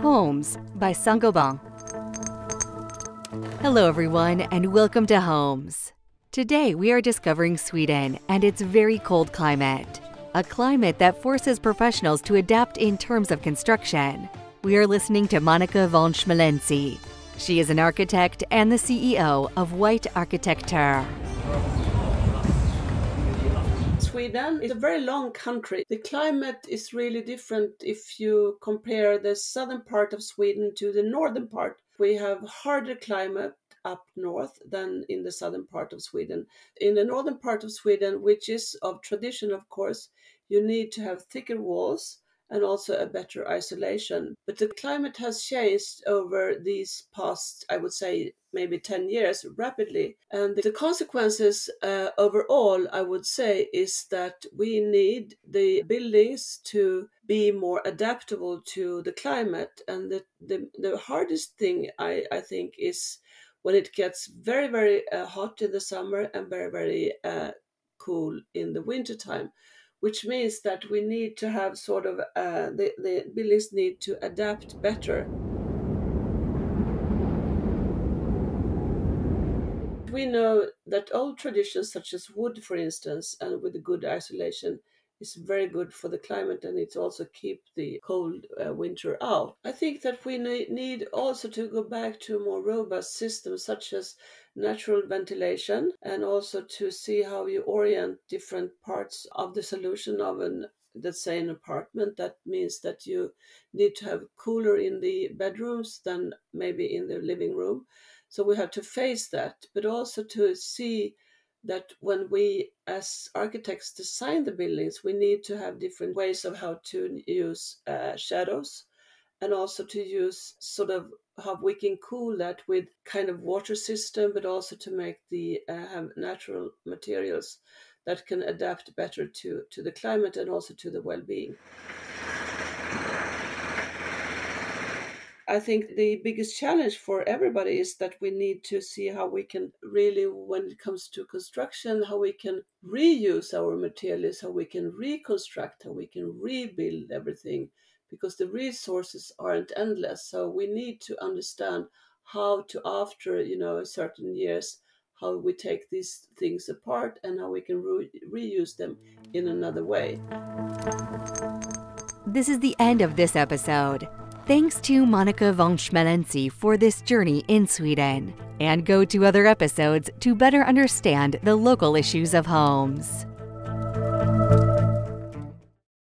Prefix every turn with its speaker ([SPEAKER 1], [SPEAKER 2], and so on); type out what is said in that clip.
[SPEAKER 1] Homes by Saint-Gobain. Hello, everyone, and welcome to Homes. Today, we are discovering Sweden and its very cold climate. A climate that forces professionals to adapt in terms of construction. We are listening to Monica von Schmalensee. She is an architect and the CEO of White Architecture.
[SPEAKER 2] Sweden is a very long country. The climate is really different if you compare the southern part of Sweden to the northern part. We have harder climate up north than in the southern part of Sweden. In the northern part of Sweden, which is of tradition, of course, you need to have thicker walls and also a better isolation. But the climate has changed over these past, I would say, maybe 10 years rapidly. And the consequences uh, overall, I would say, is that we need the buildings to be more adaptable to the climate. And the, the, the hardest thing, I, I think, is when it gets very, very uh, hot in the summer and very, very uh, cool in the wintertime which means that we need to have sort of uh, the, the buildings need to adapt better. We know that old traditions such as wood, for instance, and with good isolation, is very good for the climate and it also keep the cold uh, winter out. I think that we need also to go back to more robust system such as natural ventilation and also to see how you orient different parts of the solution of an let's say an apartment that means that you need to have cooler in the bedrooms than maybe in the living room so we have to face that but also to see that when we as architects design the buildings we need to have different ways of how to use uh, shadows and also to use sort of how we can cool that with kind of water system but also to make the uh, have natural materials that can adapt better to to the climate and also to the well-being I think the biggest challenge for everybody is that we need to see how we can really, when it comes to construction, how we can reuse our materials, how we can reconstruct, how we can rebuild everything, because the resources aren't endless. So we need to understand how to, after you know certain years, how we take these things apart and how we can re- reuse them in another way.
[SPEAKER 1] This is the end of this episode. Thanks to Monica von Schmalensee for this journey in Sweden. And go to other episodes to better understand the local issues of homes.